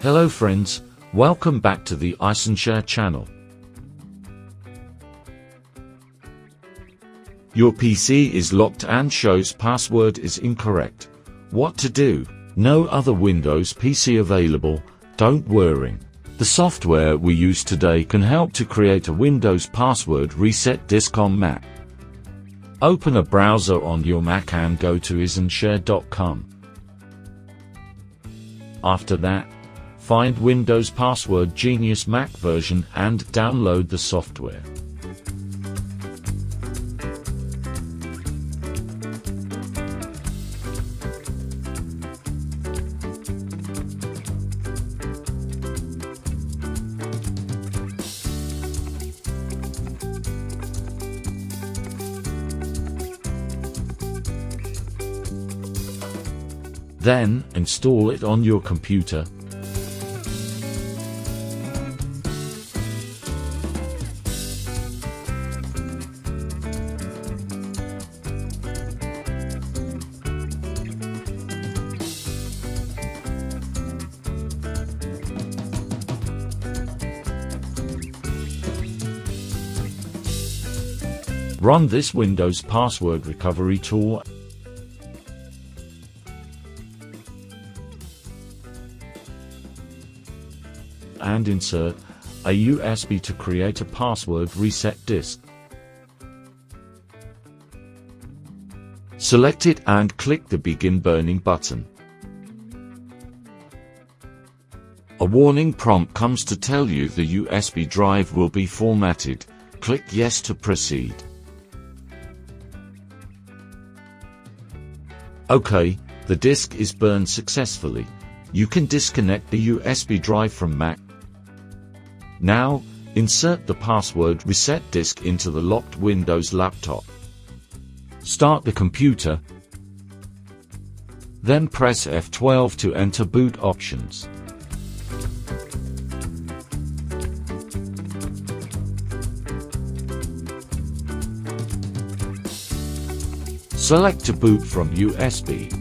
Hello friends, welcome back to the iSunshare channel. Your PC is locked and shows password is incorrect. What to do? No other Windows PC available, don't worry. The software we use today can help to create a Windows password reset disk on Mac. Open a browser on your Mac and go to isunshare.com. After that, find Windows Password Genius Mac version and download the software. Then, install it on your computer. Run this Windows password recovery tool and insert a USB to create a password reset disk. Select it and click the Begin Burning button. A warning prompt comes to tell you the USB drive will be formatted. Click Yes to proceed. OK, the disk is burned successfully. You can disconnect the USB drive from Mac. Now, insert the password reset disk into the locked Windows laptop. Start the computer. Then press F12 to enter boot options. Select to boot from USB.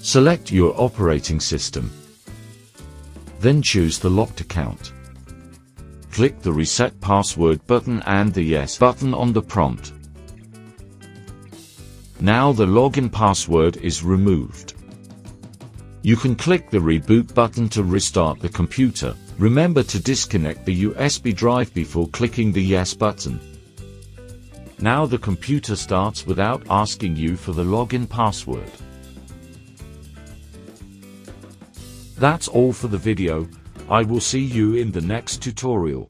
Select your operating system. Then choose the locked account. Click the Reset Password button and the Yes button on the prompt. Now the login password is removed. You can click the Reboot button to restart the computer. Remember to disconnect the USB drive before clicking the Yes button. Now the computer starts without asking you for the login password. That's all for the video. I will see you in the next tutorial.